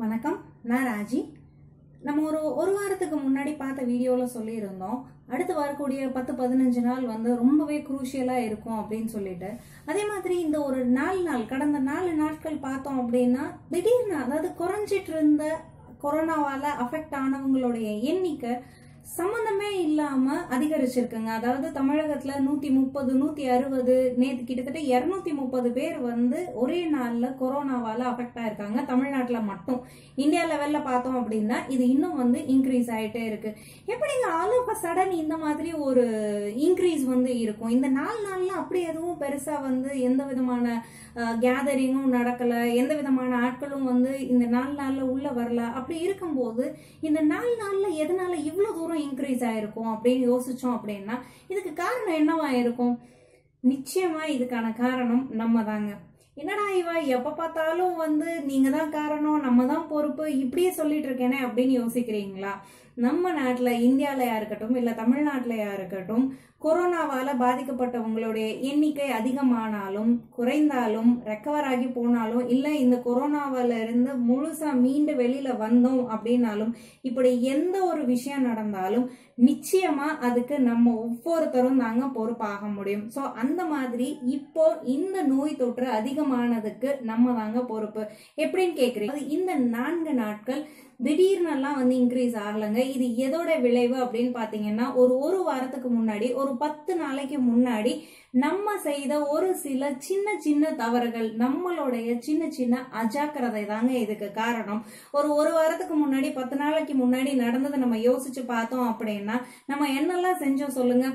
வணக்கம். நான் ராஜி. நம்ம ஒரு ஒரு வாரத்துக்கு முன்னாடி பார்த்த வீடியோவில் சொல்லியிருந்தோம். அடுத்து வரக்கூடிய பத்து பதினஞ்சு நாள் வந்து ரொம்பவே குரூஷியலாக இருக்கும் அப்படின்னு சொல்லிட்டு. அதே மாதிரி இந்த ஒரு நாலு நாள் கடந்த நாலு நாட்கள் பார்த்தோம் அப்படின்னா திடீர்னு அதாவது குறைஞ்சிட்டு இருந்த கொரோனாவால் அஃபெக்ட் ஆனவங்களுடைய எண்ணிக்கை சம்மந்தமே இல்லாம அதிகரிச்சிருக்குங்க. அதாவது தமிழகத்துல நூத்தி முப்பது நூத்தி அறுபது நேத்து கிட்டத்தட்ட இருநூத்தி முப்பது பேர் வந்து ஒரே நாள்ல கொரோனாவால அஃபெக்ட் ஆயிருக்காங்க. தமிழ்நாட்டுல மட்டும். இந்தியா லெவல்ல பார்த்தோம் அப்படின்னா இது இன்னும் வந்து இன்க்ரீஸ் ஆயிட்டே இருக்கு. எப்படிங்க ஆல் ஆஃப் சடன் இந்த மாதிரி ஒரு இன்க்ரீஸ் வந்து இருக்கும். இந்த நாலு நாள்ல அப்படி எதுவும் பெருசா வந்து எந்த விதமான கேதரிங்கும் நடக்கல. எந்த விதமான ஆட்களும் வந்து இந்த நாலு நாள்ல உள்ள வரல. அப்படி இருக்கும்போது இந்த நாலு நாள்ல எதனால இவ்வளவு தூரம் இன்க்ரீஸ் ஆயிருக்கும் அப்படின்னு யோசிச்சோம் அப்படின்னா இதுக்கு காரணம் என்னவா இருக்கும்? நிச்சயமா இதுக்கான காரணம் நம்ம தாங்க என்னடா இவா எப்ப பார்த்தாலும் வந்து நீங்க தான் காரணம் நம்ம தான் பொறுப்பு இப்படியே சொல்லிட்டு இருக்கேனே அப்படின்னு யோசிக்கிறீங்களா? நம்ம நாட்டுல இந்தியாலயா இருக்கட்டும் இல்ல தமிழ்நாட்டிலயா இருக்கட்டும் கொரோனாவால பாதிக்கப்பட்டவங்களுடைய எண்ணிக்கை அதிகமானாலும் குறைந்தாலும் ரெக்கவர் ஆகி போனாலும் இல்ல இந்த கொரோனாவில இருந்து முழுசா மீண்டு வெளியில வந்தோம் அப்படின்னாலும் இப்படி எந்த ஒரு விஷயம் நடந்தாலும் நிச்சயமா அதுக்கு நம்ம ஒவ்வொருத்தரும் தாங்க பொறுப்பாக முடியும். சோ அந்த மாதிரி இப்போ இந்த நோய் தொற்று அதிகமானதுக்கு நம்ம தாங்க பொறுப்பு. எப்படின்னு கேக்குறீங்க? இந்த நான்கு நாட்கள் திடீர்னெல்லாம் வந்து இன்க்ரீஸ் ஆகலைங்க. இது எதோட விளைவு அப்படின்னு பாத்தீங்கன்னா ஒரு ஒரு வாரத்துக்கு முன்னாடி ஒரு பத்து நாளைக்கு முன்னாடி நம்ம செய்த ஒரு சில சின்ன சின்ன தவறுகள் நம்மளுடைய சின்ன சின்ன அஜாக்கிரதை தாங்க இதுக்கு காரணம். ஒரு ஒரு வாரத்துக்கு முன்னாடி பத்து நாளைக்கு முன்னாடி நடந்ததை நம்ம யோசிச்சு பார்த்தோம் அப்படின்னா நம்ம என்னெல்லாம் செஞ்சோம் சொல்லுங்க.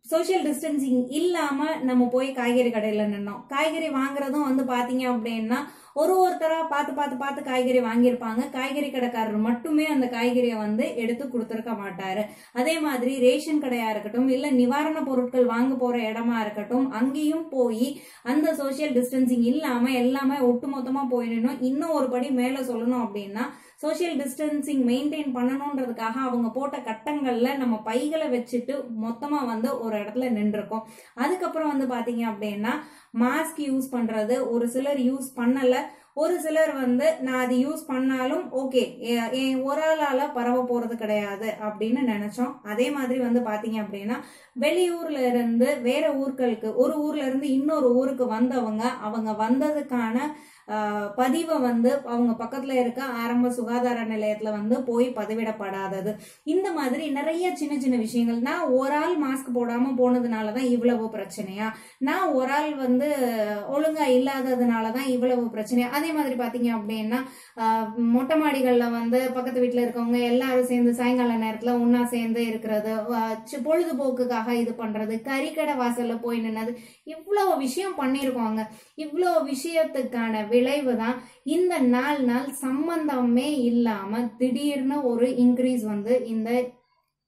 சோஷியல் டிஸ்டன்சிங் இல்லாம நம்ம போய் காய்கறி கடையில நின்னோம். காய்கறி வாங்குறதும் வந்து பாத்தீங்க அப்படின்னா ஒரு ஒருத்தரா பார்த்து பார்த்து பார்த்து காய்கறி வாங்கியிருப்பாங்க. காய்கறி கடைக்காரர் மட்டுமே அந்த காய்கறியை வந்து எடுத்து கொடுத்துருக்க மாட்டாரு. அதே மாதிரி ரேஷன் கடையா இருக்கட்டும் இல்ல நிவாரண பொருட்கள் வாங்க போற இடமா இருக்கட்டும் அங்கேயும் போய் அந்த சோசியல் டிஸ்டன்சிங் இல்லாம எல்லாமே ஒட்டுமொத்தமா போயிடணும். இன்னும் ஒரு படி மேல சொல்லணும் அப்படின்னா சோசியல் டிஸ்டன்சிங் மெயின்டைன் பண்ணணுன்றதுக்காக அவங்க போட்ட கட்டங்கள்ல நம்ம பைகளை வச்சுட்டு மொத்தமா வந்து ஒரு இடத்துல நின்றுருக்கோம். அதுக்கப்புறம் வந்து பாத்தீங்க அப்படின்னா மாஸ்க் யூஸ் பண்றது ஒரு சிலர் யூஸ் பண்ணல ஒரு சிலர் வந்து நான் அது யூஸ் பண்ணாலும் ஓகே என் ஒரு ஆளால பரவ போறது கிடையாது அப்படின்னு நினைச்சோம். அதே மாதிரி வந்து பாத்தீங்க அப்படின்னா வெளியூர்ல இருந்து வேற ஊர்களுக்கு ஒரு ஊர்ல இருந்து இன்னொரு ஊருக்கு வந்தவங்க அவங்க வந்ததுக்கான பதிவை வந்து அவங்க பக்கத்துல இருக்க ஆரம்ப சுகாதார நிலையத்துல வந்து போய் பதிவிடப்படாதது. இந்த மாதிரி நிறைய சின்ன சின்ன விஷயங்கள். நான் ஒரு ஆள் மாஸ்க் போடாம போனதுனாலதான் இவ்வளவு பிரச்சனையா? நான் ஒரு ஆள் வந்து ஒழுங்கா இல்லாததுனாலதான் இவ்வளவு பிரச்சனையா? அது அதே மாதிரி பாத்தீங்க அப்படின்னா மொட்டை மாடிகள்ல வந்து பக்கத்து வீட்டுல இருக்கவங்க எல்லாரும் சேர்ந்து சாயங்கால நேரத்துல ஒன்னா சேர்ந்து இருக்கிறது பொழுதுபோக்குக்காக இது பண்றது கறிக்கடை வாசல்ல போய் நின்னது இவ்வளவு விஷயம் பண்ணிருக்கோங்க இவ்வளவு விஷயத்துக்கான விளைவு தான் இந்த நாலு நாள் சம்பந்தமே இல்லாம திடீர்னு ஒரு இன்க்ரீஸ் வந்து இந்த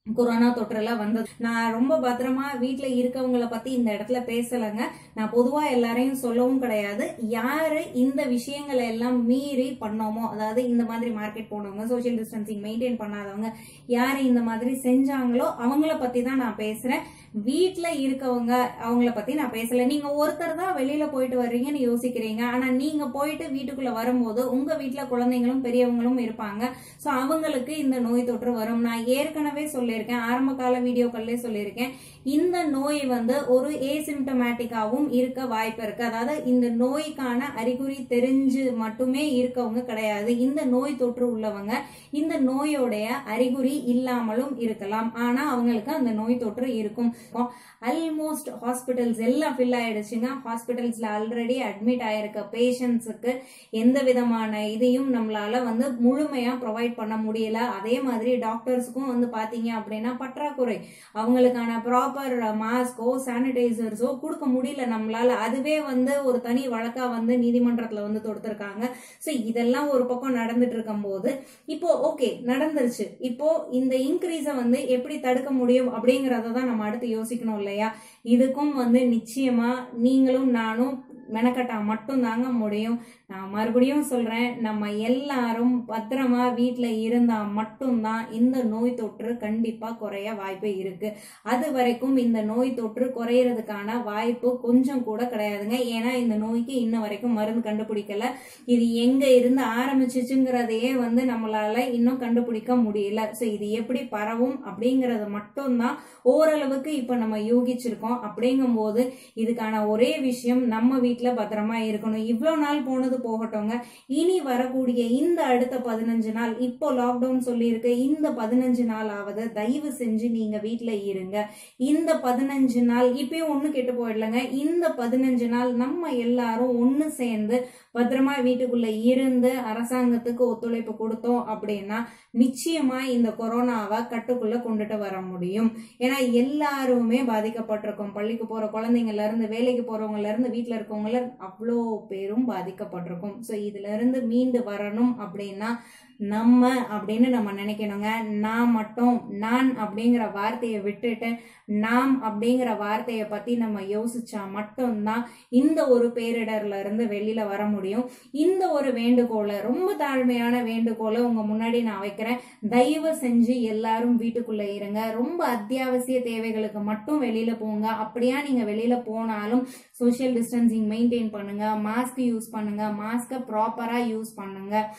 கொரோனா தொற்றெல்லாம் வந்தது. நான் ரொம்ப பத்திரமா வீட்டுல இருக்கவங்கள பத்தி இந்த இடத்துல பேசலைங்க. நான் பொதுவா எல்லாரையும் சொல்லவும் கிடையாது. யாரு இந்த விஷயங்களை எல்லாம் மீறி பண்ணோமோ அதாவது இந்த மாதிரி மார்க்கெட் போனவங்க சோசியல் டிஸ்டன்சிங் மெயின்டைன் பண்ணாதவங்க யாரு இந்த மாதிரி செஞ்சாங்களோ அவங்கள பத்தி தான் நான் பேசுறேன். வீட்டுல இருக்கவங்க அவங்கள பத்தி நான் பேசல. நீங்க ஒருத்தர் தான் வெளியில போயிட்டு வர்றீங்கன்னு யோசிக்கிறீங்க. ஆனா நீங்க போயிட்டு வீட்டுக்குள்ள வரும்போது உங்க வீட்டுல குழந்தைங்களும் பெரியவங்களும் இருப்பாங்க. சோ அவங்களுக்கு இந்த நோய் தொற்று வரும். நான் ஏற்கனவே சொல்லியிருக்கேன் ஆரம்ப கால வீடியோக்கள்லயே சொல்லியிருக்கேன். இந்த நோய் வந்து ஒரு ஏசிம்டமேட்டிக்காவும் இருக்க வாய்ப்பு இருக்கு. அதாவது இந்த நோய்க்கான அறிகுறி தெரிஞ்சு மட்டுமே இருக்கவங்க கிடையாது. இந்த நோய் தொற்று உள்ளவங்க இந்த நோயோடைய அறிகுறி இல்லாமலும் இருக்கலாம். ஆனா அவங்களுக்கு அந்த நோய் தொற்று இருக்கும். அல்மோஸ்ட் ஹாஸ்பிட்டல்ஸ் எல்லாம் ஃபில் ஆயிடுச்சுங்க. ஹாஸ்பிட்டல்ஸ்ல ஆல்ரெடி அட்மிட் ஆயிருக்க பேஷண்ட்ஸுக்கு எந்த விதமான இதையும் நம்மளால வந்து முழுமையா ப்ரொவைட் பண்ண முடியல. அதே மாதிரி டாக்டர்ஸுக்கும் வந்து பாத்தீங்க அப்படின்னா பற்றாக்குறை. அவங்களுக்கான ப்ராப்பர் மாஸ்கோ சானிடைசர்ஸோ கொடுக்க முடியல நம்மளால. அதுவே வந்து ஒரு தனி வழக்கா வந்து நீதிமன்றத்துல வந்து தொடுத்திருக்காங்க. ஸோ இதெல்லாம் ஒரு பக்கம் நடந்துட்டு இருக்கும் போது இப்போ ஓகே நடந்துருச்சு. இப்போ இந்த இன்க்ரீஸை வந்து எப்படி தடுக்க முடியும் அப்படிங்கறத தான் நம்ம அடுத்து யோசிக்கணும் இல்லையா? இதுக்கும் வந்து நிச்சயமா நீங்களும் நானும் மெனக்கட்டா மட்டும் தாங்க முடியும். நான் மறுபடியும் சொல்கிறேன் நம்ம எல்லாரும் பத்திரமா வீட்டில் இருந்தால் மட்டும்தான் இந்த நோய் தொற்று கண்டிப்பாக குறைய வாய்ப்பு இருக்குது அது வரைக்கும் இந்த நோய் தொற்று குறையிறதுக்கான வாய்ப்பு கொஞ்சம் கூட கிடையாதுங்க. ஏன்னா இந்த நோய்க்கு இன்ன வரைக்கும் மருந்து கண்டுபிடிக்கல. இது எங்கே இருந்து ஆரம்பிச்சிச்சுங்கிறதையே வந்து நம்மளால இன்னும் கண்டுபிடிக்க முடியல. ஸோ இது எப்படி பரவும் அப்படிங்கிறது மட்டும்தான் ஓரளவுக்கு இப்போ நம்ம யூகிச்சிருக்கோம். அப்படிங்கும்போது இதுக்கான ஒரே விஷயம் நம்ம வீட்டில் வீட்டில் பத்திரமா இருக்கணும். இவ்வளவு நாள் போனது போகட்டோங்க இனி வரக்கூடிய இந்த அடுத்த பதினஞ்சு நாள் இப்போ லாக்டவுன் சொல்லியிருக்கு. இந்த பதினஞ்சு நாள் ஆவது தயவு செஞ்சு நீங்க வீட்டில் இருங்க. இந்த பதினஞ்சு நாள் இப்பயும் ஒண்ணு கெட்டு போயிடலங்க. இந்த பதினஞ்சு நாள் நம்ம எல்லாரும் ஒண்ணு சேர்ந்து பத்திரமா வீட்டுக்குள்ள இருந்து அரசாங்கத்துக்கு ஒத்துழைப்பு கொடுத்தோம் அப்படின்னா நிச்சயமா இந்த கொரோனாவை கட்டுக்குள்ள கொண்டுட்டு வர முடியும். ஏன்னா எல்லாருமே பாதிக்கப்பட்டிருக்கோம். பள்ளிக்கு போற குழந்தைங்கள்ல இருந்து வேலைக்கு போறவங்கல இருந்து வீட்டுல இருக்கவங்கள அவ்வளோ பேரும் பாதிக்கப்பட்டிருக்கும். ஸோ இதுல இருந்து மீண்டு வரணும் அப்படின்னா நம்ம அப்படின்னு நம்ம நினைக்கணுங்க. நான் மட்டும் நான் அப்படிங்கிற வார்த்தையை விட்டுட்டு நாம் அப்படிங்கிற வார்த்தையை பத்தி நம்ம யோசிச்சா மட்டும்தான் இந்த ஒரு பேரிடர்ல இருந்து வெளியில வர முடியும். இந்த ஒரு வேண்டுகோளை ரொம்ப தாழ்மையான வேண்டுகோளை உங்க முன்னாடி நான் வைக்கிறேன். தயவு செஞ்சு எல்லாரும் வீட்டுக்குள்ள இருங்க. ரொம்ப அத்தியாவசிய தேவைகளுக்கு மட்டும் வெளியில போங்க. அப்படியா நீங்க வெளியில போனாலும் சோஷியல் டிஸ்டன்சிங் மெயின்டைன் பண்ணுங்க. மாஸ்க் யூஸ் பண்ணுங்க. மாஸ்கை ப்ராப்பரா யூஸ் பண்ணுங்க.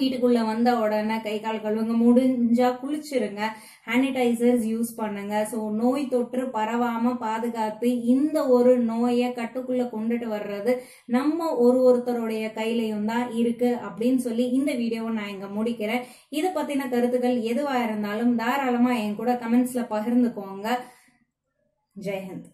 வீட்டுக்குள்ள வந்த உடனே கை கால் கழுவுங்க முடிஞ்சா குளிச்சிருங்க. சானிடைசர்ஸ் யூஸ் பண்ணுங்க. ஸோ நோய் தொற்று பரவாம பாதுகாத்து இந்த ஒரு நோயை கட்டுக்குள்ள கொண்டுட்டு வர்றது நம்ம ஒரு ஒருத்தருடைய கையிலையும் தான் இருக்கு அப்படின்னு சொல்லி இந்த வீடியோவை நான் இங்க முடிக்கிறேன். இதை பத்தின கருத்துக்கள் எதுவா இருந்தாலும் தாராளமா என் கூட கமெண்ட்ஸ்ல பகிர்ந்துக்கோங்க. ஜெயஹிந்த்